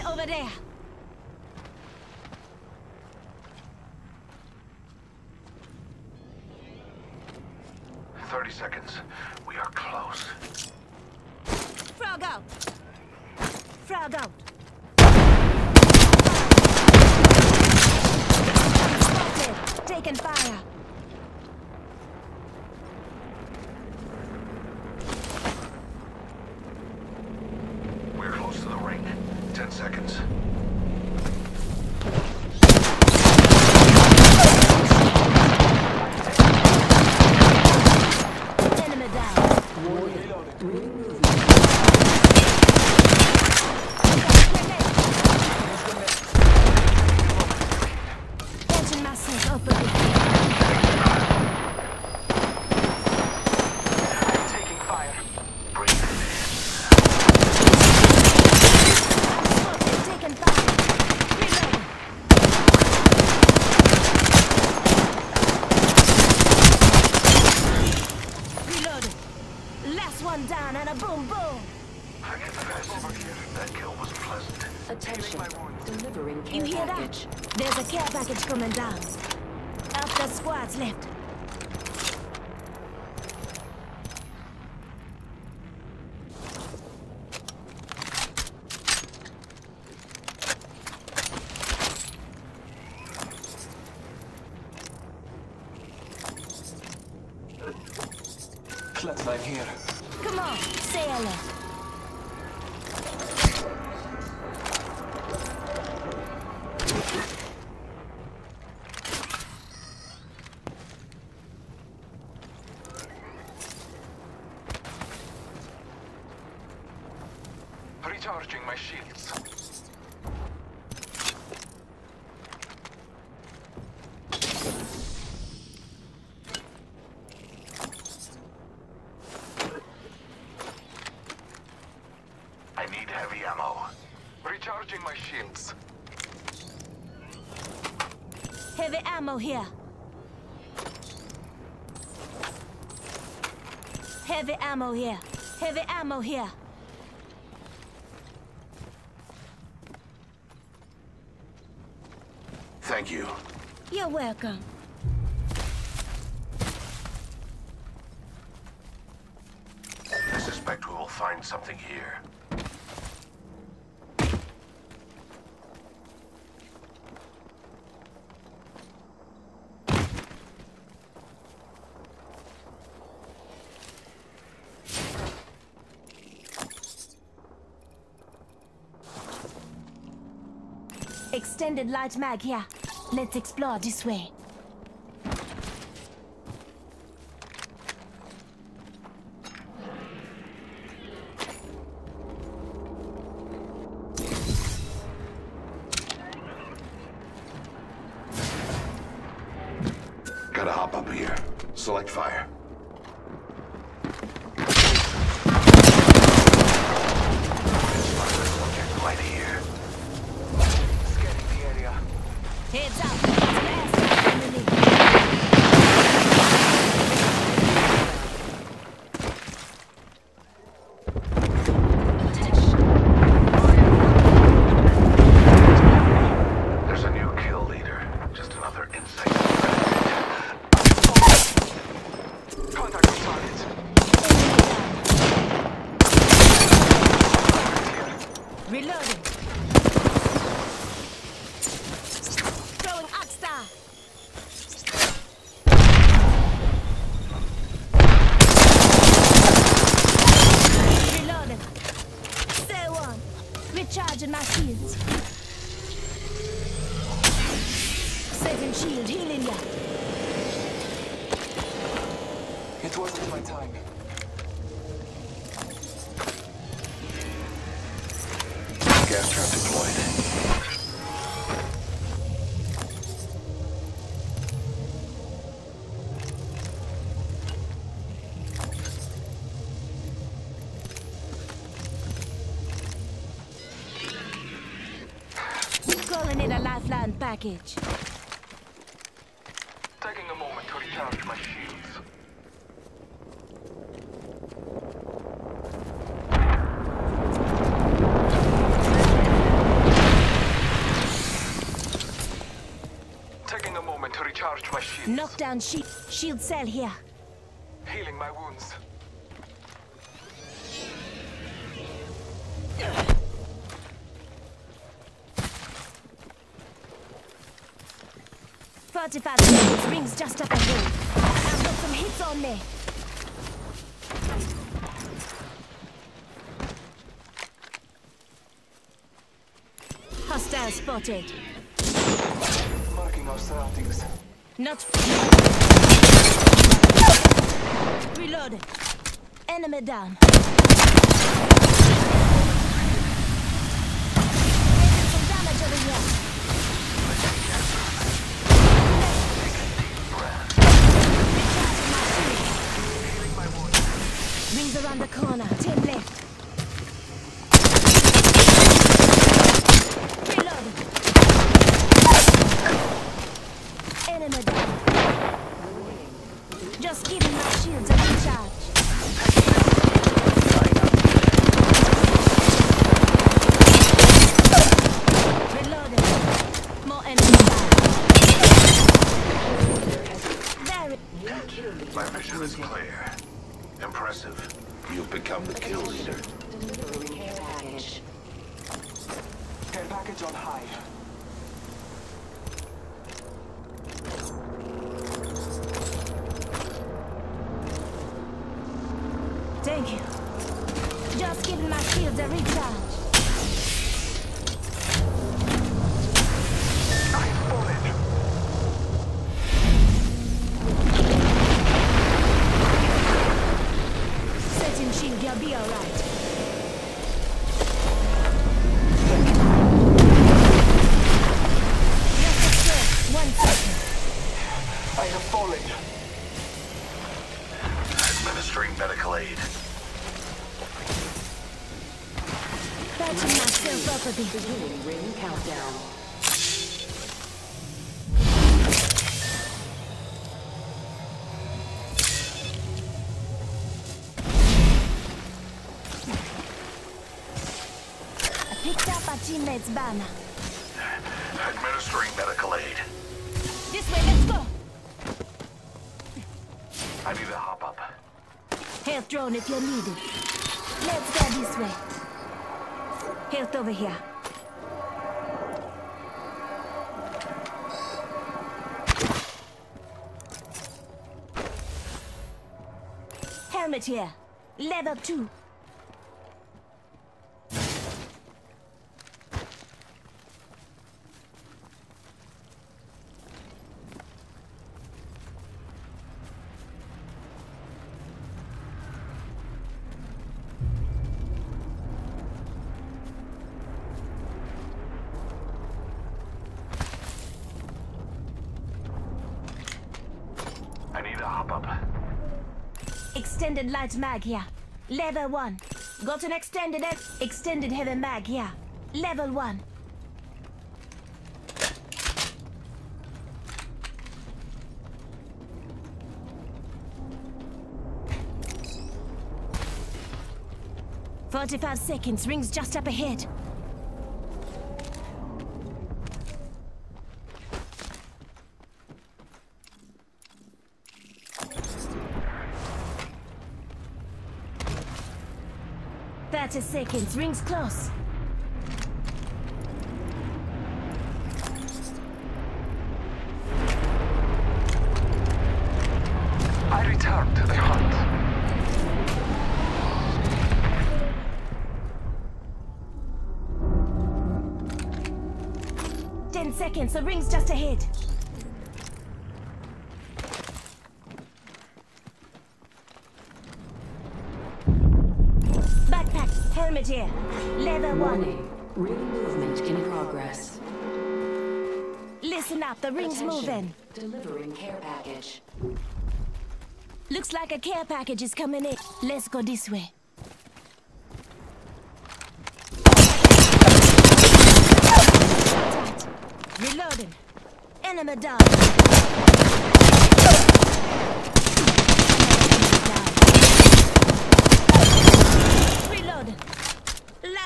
Enemy over there. Thirty seconds. We are close. Frog out. Frog out. Spotted. Taking fire. 10 seconds. Flatline here. Come on, sail it. Ammo here. Heavy ammo here. Heavy ammo here. Thank you. You're welcome. I suspect we will find something here. Extended light mag here. Let's explore this way. Heads up. and baggage. Taking a moment to recharge my shields. Taking a moment to recharge my shields. Knockdown shield. Shield cell here. Healing my wounds. Forty-five seconds. Rings just up ahead. I've got some hits on me. Hostile spotted. Marking our surroundings. Not. Reloaded. Enemy down. Some damage over here. Rings around the corner. Ten left. Reloaded. Enemy. Just my shields enemies vision is clear. Impressive. You've become the kill leader. Delivering care package. Care package on high. Thank you. Just giving my shields a recharge. I have fallen. Administering medical aid. Patching myself up a bit. Beginning ring countdown. I picked up our teammate's banner. I need to hop up. Health drone if you're needed. Let's go this way. Health over here. Helmet here. Level 2. I need to hop up. Extended light mag here. Level 1. Got an extended e- extended heavy mag here. Level 1. Forty-five seconds. Rings just up ahead. Thirty seconds. Rings close. I return to the hunt. Ten seconds. The ring's just ahead. Backpack. Helmet here. Level 1. Warning. Ring movement in progress. Listen up. The ring's Attention. moving. Delivering care package. Looks like a care package is coming in. Let's go this way. Reloading. Enemy down.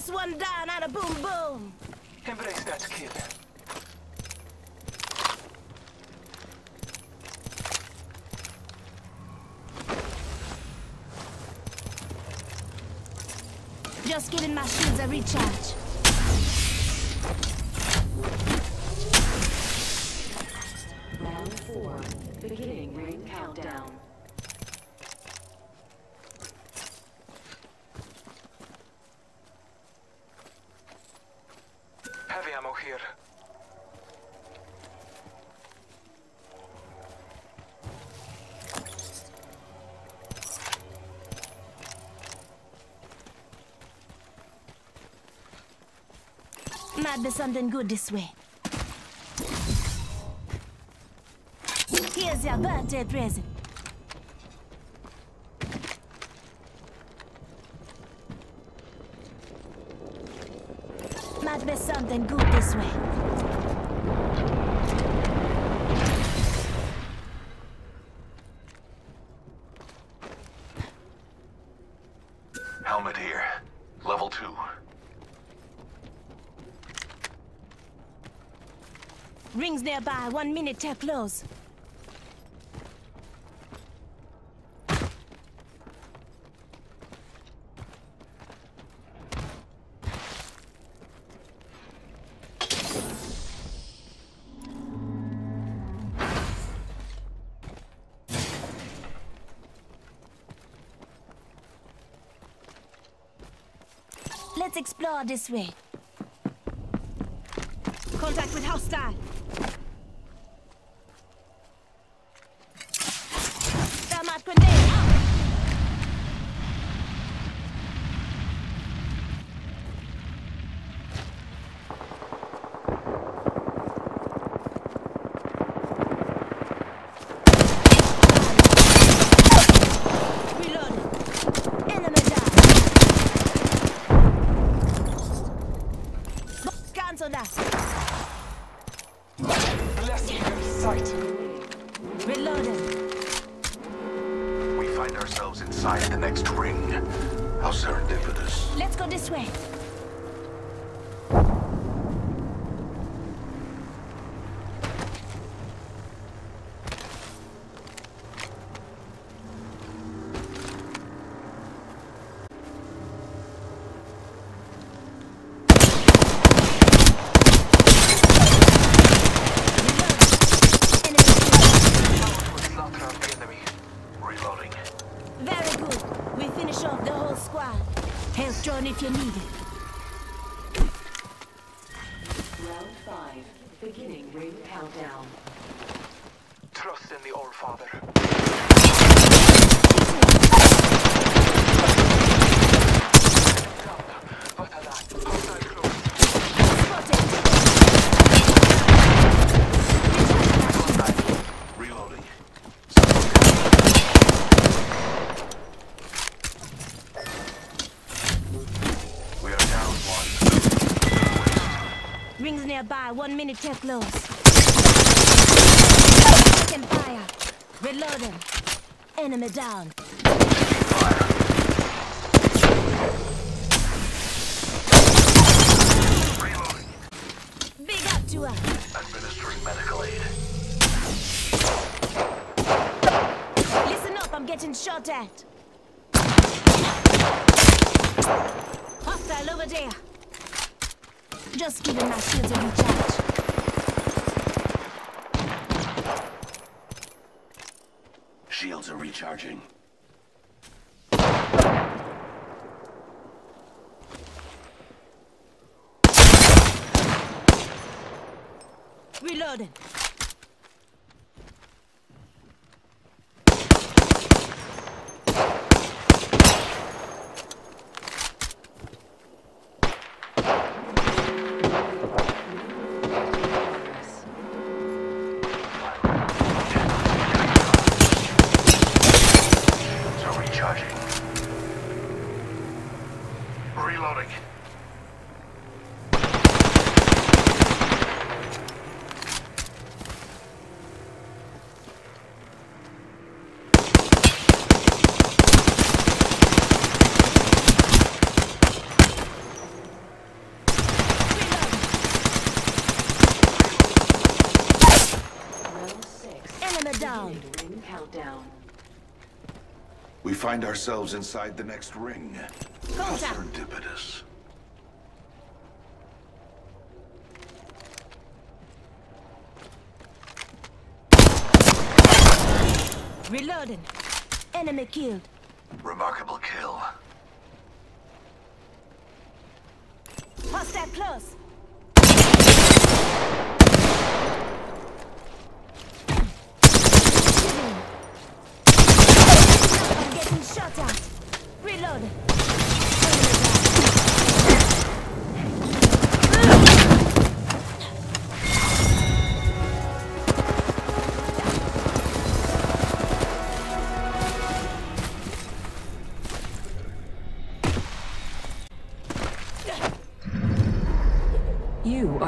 Last one down out of boom boom. Embrace that kill. Just giving my shields a recharge. Might be something good this way. Here's your birthday present. Might be something good this way. Helmet here. Level two. Rings nearby, one minute till close. Let's explore this way. Contact with hostile. atrás. One minute till close. Taking fire. Reloading. Enemy down. Reloading. Big up to her. Administering medical aid. Listen up, I'm getting shot at. Hostile over there. Just giving my shields a recharge. Shields are recharging. Reloading. Progress. Shields are recharging. Reloading. Enemy down. Countdown. We find ourselves inside the next ring. Contact. serendipitous. Reloading. Enemy killed. Remarkable kill. Hostile close.